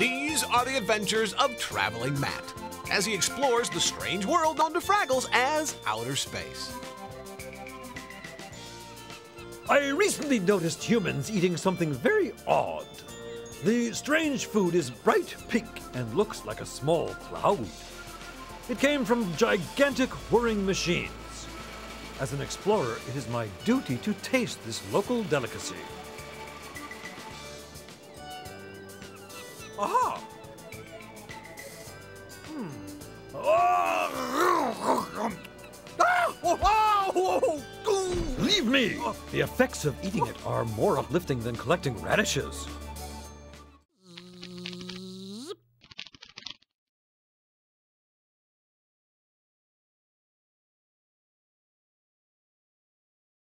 These are the adventures of Traveling Matt as he explores the strange world known to Fraggles as outer space. I recently noticed humans eating something very odd. The strange food is bright pink and looks like a small cloud. It came from gigantic whirring machines. As an explorer, it is my duty to taste this local delicacy. Aha! Hmm. Leave me! The effects of eating it are more uplifting than collecting radishes.